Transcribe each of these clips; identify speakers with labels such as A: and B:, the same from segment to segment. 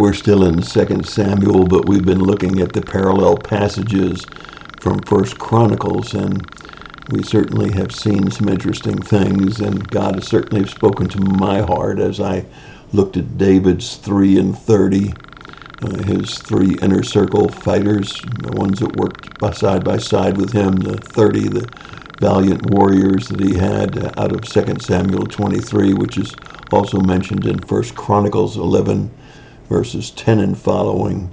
A: we're still in 2 Samuel, but we've been looking at the parallel passages from First Chronicles, and we certainly have seen some interesting things, and God has certainly spoken to my heart as I looked at David's 3 and 30, uh, his three inner circle fighters, the ones that worked side by side with him, the 30, the valiant warriors that he had out of 2 Samuel 23, which is also mentioned in First Chronicles 11 verses 10 and following.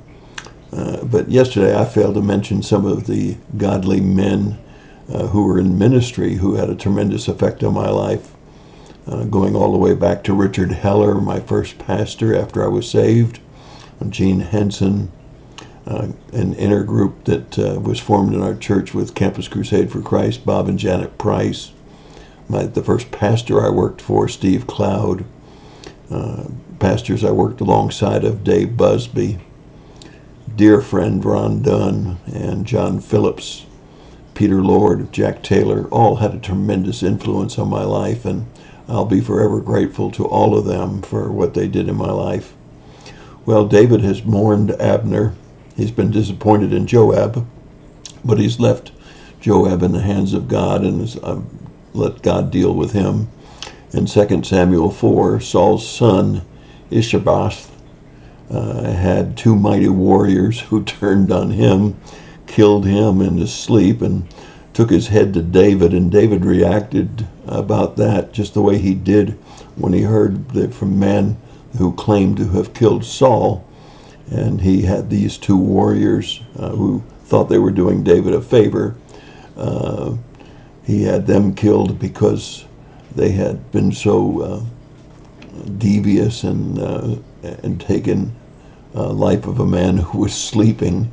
A: Uh, but yesterday I failed to mention some of the godly men uh, who were in ministry who had a tremendous effect on my life. Uh, going all the way back to Richard Heller, my first pastor after I was saved, Gene Henson, uh, an inner group that uh, was formed in our church with Campus Crusade for Christ, Bob and Janet Price. My, the first pastor I worked for, Steve Cloud. Uh, pastors I worked alongside of Dave Busby, dear friend Ron Dunn, and John Phillips, Peter Lord, Jack Taylor, all had a tremendous influence on my life, and I'll be forever grateful to all of them for what they did in my life. Well, David has mourned Abner. He's been disappointed in Joab, but he's left Joab in the hands of God and has uh, let God deal with him. In 2 Samuel 4, Saul's son Ishaboth uh, had two mighty warriors who turned on him, killed him in his sleep, and took his head to David. And David reacted about that just the way he did when he heard that from men who claimed to have killed Saul. And he had these two warriors uh, who thought they were doing David a favor. Uh, he had them killed because they had been so uh, devious and uh, and taken uh, life of a man who was sleeping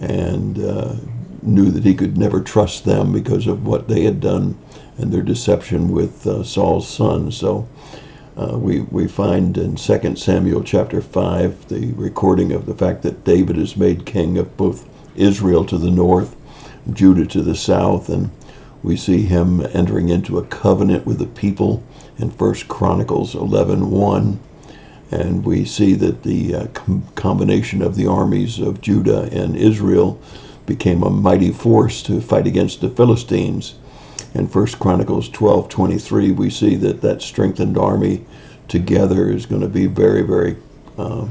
A: and uh, knew that he could never trust them because of what they had done and their deception with uh, Saul's son. So uh, we we find in 2 Samuel chapter 5 the recording of the fact that David is made king of both Israel to the north, Judah to the south, and we see him entering into a covenant with the people in First Chronicles 11:1, and we see that the uh, com- combination of the armies of Judah and Israel became a mighty force to fight against the Philistines. In First Chronicles 12:23, we see that that strengthened army together is going to be very, very uh,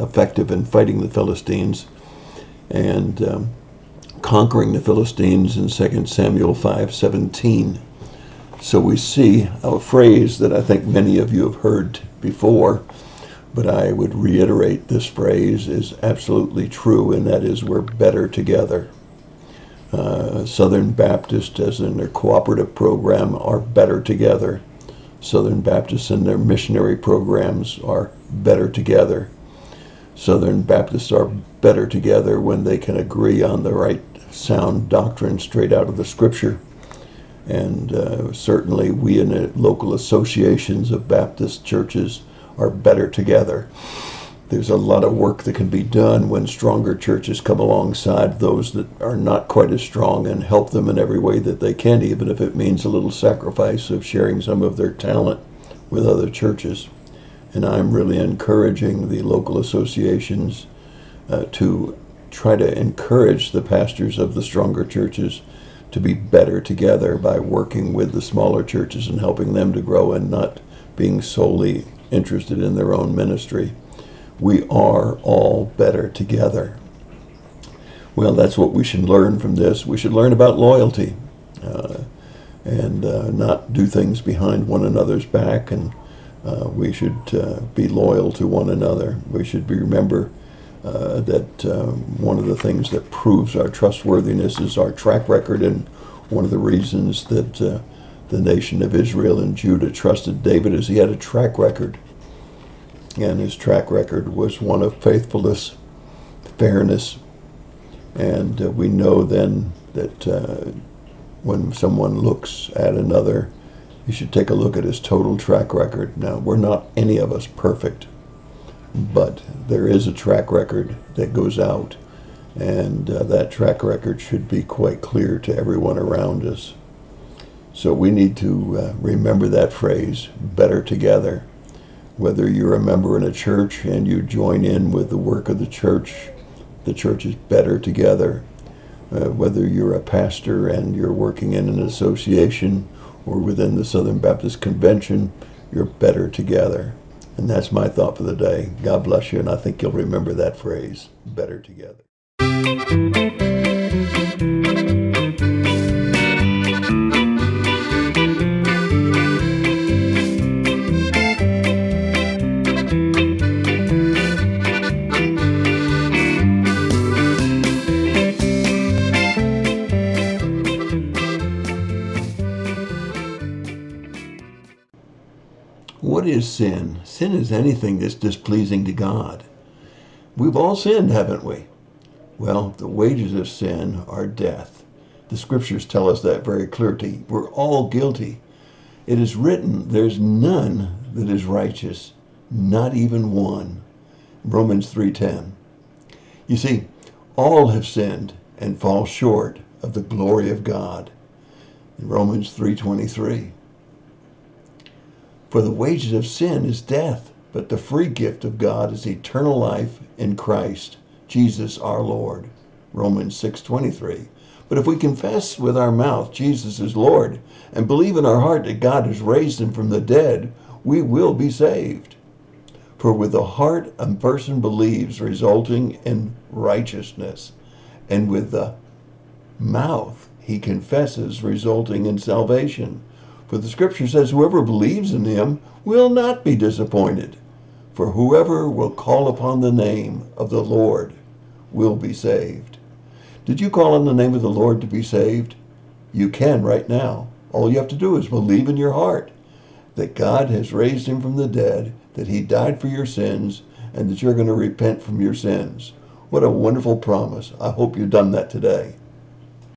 A: effective in fighting the Philistines and um, conquering the Philistines in 2 Samuel 5:17. So we see a phrase that I think many of you have heard before, but I would reiterate this phrase is absolutely true, and that is we're better together. Uh, Southern Baptists, as in their cooperative program, are better together. Southern Baptists and their missionary programs are better together. Southern Baptists are better together when they can agree on the right sound doctrine straight out of the scripture. And uh, certainly, we in the local associations of Baptist churches are better together. There's a lot of work that can be done when stronger churches come alongside those that are not quite as strong and help them in every way that they can, even if it means a little sacrifice of sharing some of their talent with other churches. And I'm really encouraging the local associations uh, to try to encourage the pastors of the stronger churches to be better together by working with the smaller churches and helping them to grow and not being solely interested in their own ministry. We are all better together. Well, that's what we should learn from this. We should learn about loyalty uh, and uh, not do things behind one another's back. And uh, we should uh, be loyal to one another. We should be, remember uh, that uh, one of the things that proves our trustworthiness is our track record, and one of the reasons that uh, the nation of Israel and Judah trusted David is he had a track record, and his track record was one of faithfulness, fairness, and uh, we know then that uh, when someone looks at another, you should take a look at his total track record. Now, we're not any of us perfect but there is a track record that goes out. And uh, that track record should be quite clear to everyone around us. So we need to uh, remember that phrase, better together. Whether you're a member in a church and you join in with the work of the church, the church is better together. Uh, whether you're a pastor and you're working in an association or within the Southern Baptist Convention, you're better together. And that's my thought for the day. God bless you, and I think you'll remember that phrase better together. What is sin? Sin is anything that's displeasing to God. We've all sinned, haven't we? Well, the wages of sin are death. The scriptures tell us that very clearly. We're all guilty. It is written, there's none that is righteous, not even one. Romans 3:10. You see, all have sinned and fall short of the glory of God. Romans 3:23. For the wages of sin is death, but the free gift of God is eternal life in Christ, Jesus our Lord. Romans 6:23. But if we confess with our mouth Jesus is Lord and believe in our heart that God has raised him from the dead, we will be saved. For with the heart a person believes, resulting in righteousness, and with the mouth he confesses, resulting in salvation. For the scripture says, Whoever believes in him will not be disappointed. For whoever will call upon the name of the Lord will be saved. Did you call on the name of the Lord to be saved? You can right now. All you have to do is believe in your heart that God has raised him from the dead, that he died for your sins, and that you're going to repent from your sins. What a wonderful promise. I hope you've done that today.